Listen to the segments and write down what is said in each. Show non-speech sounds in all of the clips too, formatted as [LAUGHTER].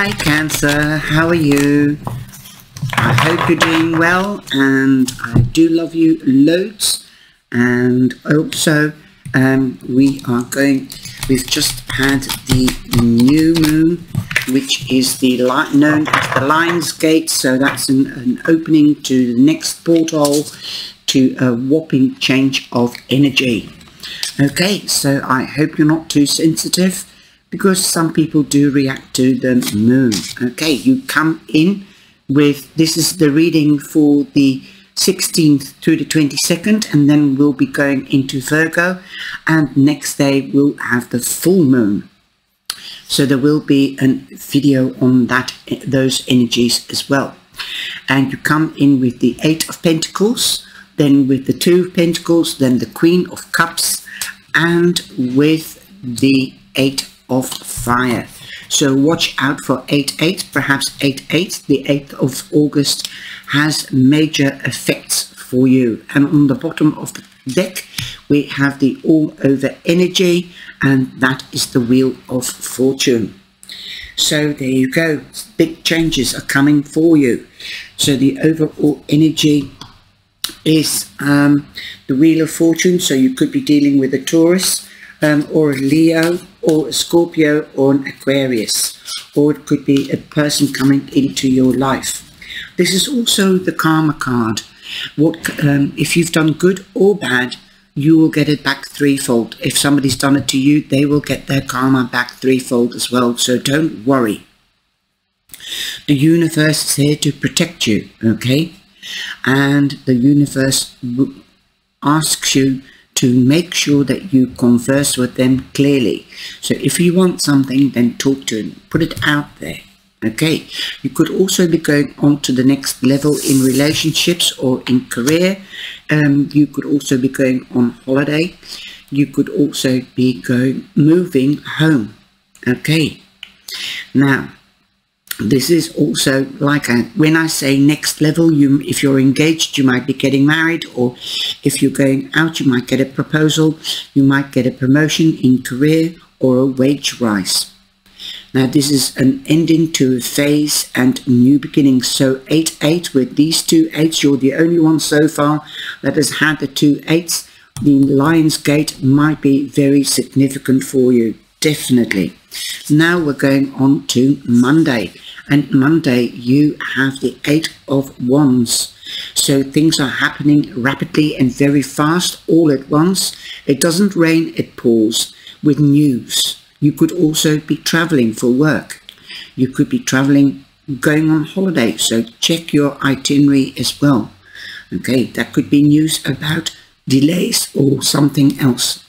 Hi Cancer, how are you? I hope you're doing well and I do love you loads and also um, we are going, we've just had the new moon which is the light known as the Lion's Gate so that's an, an opening to the next portal to a whopping change of energy. Okay, so I hope you're not too sensitive because some people do react to the moon. Okay, you come in with, this is the reading for the 16th through the 22nd and then we'll be going into Virgo and next day we'll have the full moon. So there will be a video on that, those energies as well. And you come in with the Eight of Pentacles, then with the Two of Pentacles, then the Queen of Cups, and with the Eight of fire. So watch out for 8-8, perhaps 8-8, the 8th of August has major effects for you. And on the bottom of the deck, we have the all over energy, and that is the wheel of fortune. So there you go, big changes are coming for you. So the overall energy is um, the wheel of fortune, so you could be dealing with a Taurus, um, or a Leo or a Scorpio or an Aquarius or it could be a person coming into your life. This is also the karma card. What um, If you've done good or bad, you will get it back threefold. If somebody's done it to you, they will get their karma back threefold as well. So don't worry. The universe is here to protect you, okay? And the universe asks you to make sure that you converse with them clearly. So if you want something, then talk to them, put it out there. Okay, you could also be going on to the next level in relationships or in career. Um, you could also be going on holiday. You could also be going moving home. Okay, now this is also like when I say next level, you if you're engaged, you might be getting married, or if you're going out, you might get a proposal, you might get a promotion in career or a wage rise. Now this is an ending to a phase and new beginnings. So 8-8 with these two eights, you're the only one so far that has had the two eights. The Lion's Gate might be very significant for you, definitely. Now we're going on to Monday and Monday you have the Eight of Wands. So things are happening rapidly and very fast all at once. It doesn't rain, it pours with news. You could also be traveling for work. You could be traveling, going on holiday. So check your itinerary as well. Okay, that could be news about delays or something else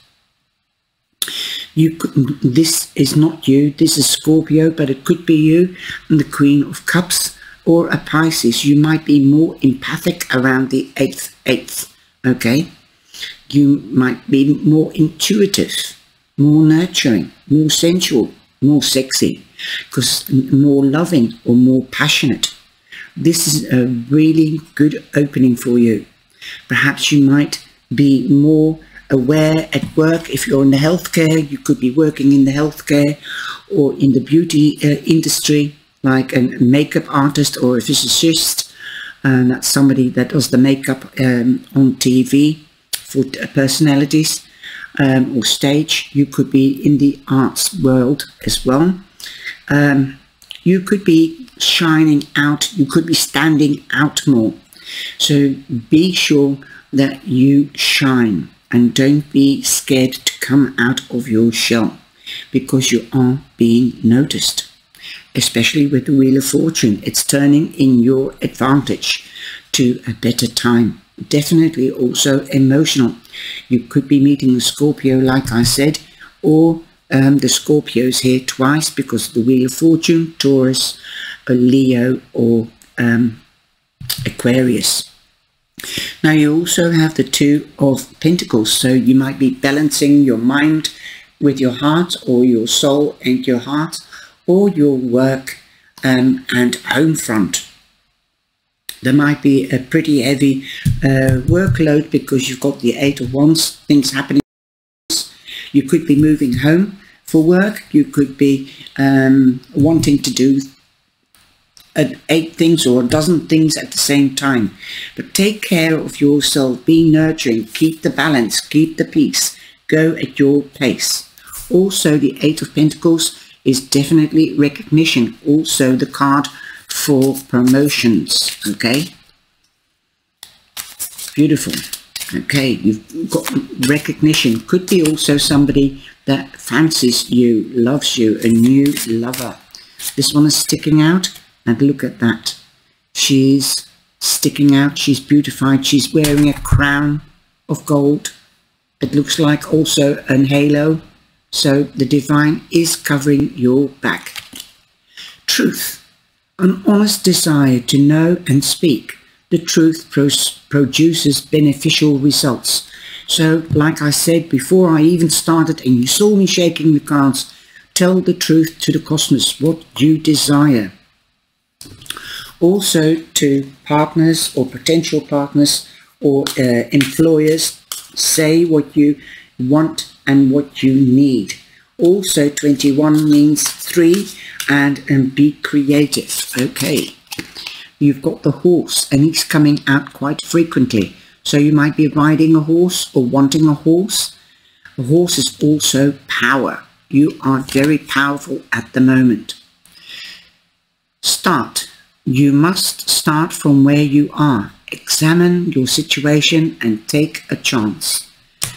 you this is not you, this is Scorpio, but it could be you and the Queen of Cups or a Pisces. You might be more empathic around the 8th, 8th, okay? You might be more intuitive, more nurturing, more sensual, more sexy, because more loving or more passionate. This is a really good opening for you. Perhaps you might be more aware at work. If you're in the healthcare, you could be working in the healthcare or in the beauty uh, industry, like a makeup artist or a physicist. And that's somebody that does the makeup um, on TV for uh, personalities um, or stage. You could be in the arts world as well. Um, you could be shining out. You could be standing out more. So be sure that you shine and don't be scared to come out of your shell because you are being noticed. Especially with the wheel of fortune it's turning in your advantage to a better time. Definitely also emotional. You could be meeting the Scorpio like I said or um, the Scorpios here twice because of the wheel of fortune Taurus a Leo or um, Aquarius now you also have the two of pentacles, so you might be balancing your mind with your heart or your soul and your heart or your work um, and home front. There might be a pretty heavy uh, workload because you've got the eight of wands, things happening. You could be moving home for work. You could be um, wanting to do Uh, eight things or a dozen things at the same time. But take care of yourself, be nurturing, keep the balance, keep the peace, go at your pace. Also, the Eight of Pentacles is definitely recognition. Also, the card for promotions, okay? Beautiful. Okay, you've got recognition. Could be also somebody that fancies you, loves you, a new lover. This one is sticking out and look at that. She's sticking out, she's beautified, she's wearing a crown of gold. It looks like also an halo. So the divine is covering your back. Truth, an honest desire to know and speak. The truth produces beneficial results. So, like I said before I even started and you saw me shaking the cards, tell the truth to the cosmos, what you desire. Also to partners or potential partners or uh, employers, say what you want and what you need. Also 21 means three and, and be creative. Okay. You've got the horse and he's coming out quite frequently. So you might be riding a horse or wanting a horse. A horse is also power. You are very powerful at the moment. Start. You must start from where you are. Examine your situation and take a chance.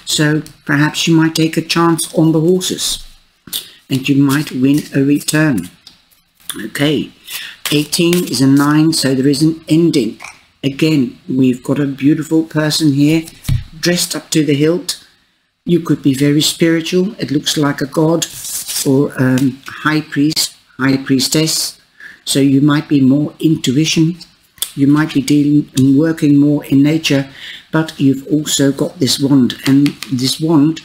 So perhaps you might take a chance on the horses and you might win a return. Okay, 18 is a 9, so there is an ending. Again, we've got a beautiful person here, dressed up to the hilt. You could be very spiritual. It looks like a god or um, high priest, high priestess. So you might be more intuition. You might be dealing and working more in nature, but you've also got this wand. And this wand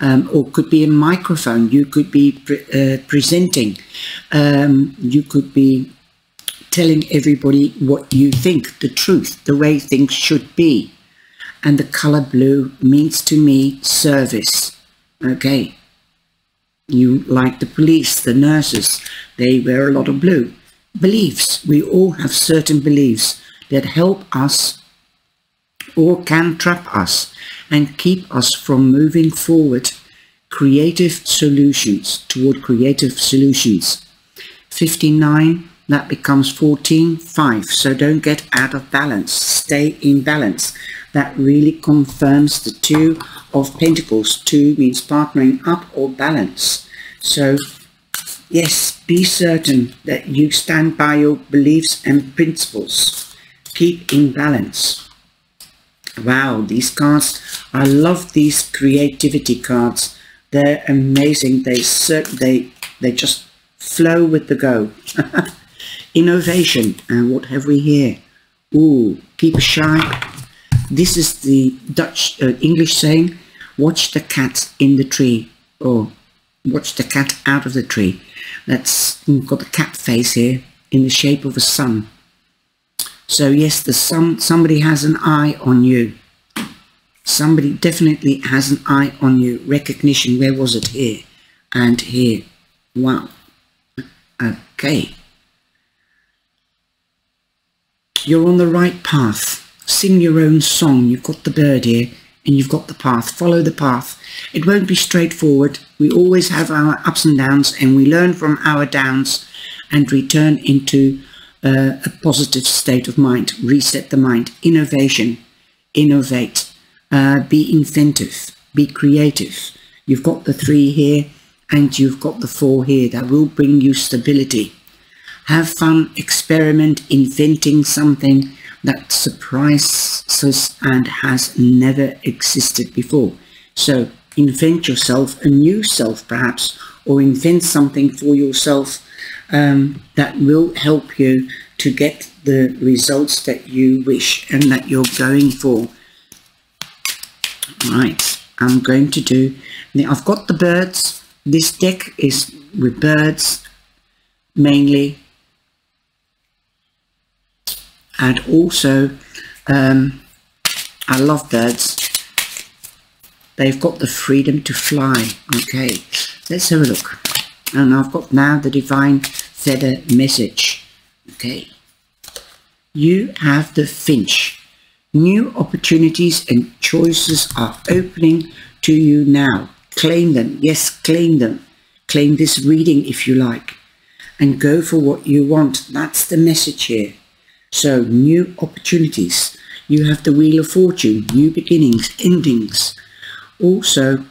um, or could be a microphone. You could be pre uh, presenting. Um, you could be telling everybody what you think, the truth, the way things should be. And the color blue means to me service. Okay. You like the police, the nurses, they wear a lot of blue. Beliefs. We all have certain beliefs that help us or can trap us and keep us from moving forward creative solutions toward creative solutions. 59 that becomes 14 5 so don't get out of balance. Stay in balance. That really confirms the two of pentacles. Two means partnering up or balance. So yes be certain that you stand by your beliefs and principles keep in balance Wow, these cards, I love these creativity cards. They're amazing. They they they just flow with the go. [LAUGHS] Innovation. And what have we here? Ooh, keep a shy. This is the Dutch uh, English saying, watch the cat in the tree. Or watch the cat out of the tree. That's we've got the cat face here in the shape of a sun. So yes, the some somebody has an eye on you. Somebody definitely has an eye on you. Recognition, where was it? Here and here. Wow. Okay. You're on the right path. Sing your own song. You've got the bird here and you've got the path. Follow the path. It won't be straightforward. We always have our ups and downs and we learn from our downs and return into uh, a positive state of mind, reset the mind, innovation, innovate, uh, be inventive, be creative. You've got the three here and you've got the four here that will bring you stability. Have fun, experiment, inventing something that surprises and has never existed before. So invent yourself, a new self perhaps, or invent something for yourself um, that will help you to get the results that you wish and that you're going for. Right, I'm going to do, now I've got the birds. This deck is with birds mainly and also um, I love birds. They've got the freedom to fly. Okay, let's have a look. And I've got now the divine feather message. Okay. You have the Finch. New opportunities and choices are opening to you now. Claim them. Yes, claim them. Claim this reading if you like. And go for what you want. That's the message here. So, new opportunities. You have the Wheel of Fortune, new beginnings, endings. Also,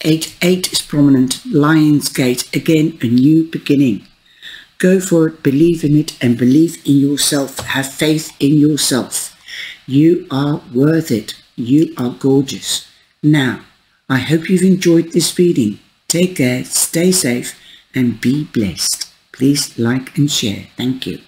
8, 8 is prominent, Lion's Gate, again a new beginning. Go for it, believe in it and believe in yourself. Have faith in yourself. You are worth it. You are gorgeous. Now, I hope you've enjoyed this reading. Take care, stay safe and be blessed. Please like and share. Thank you.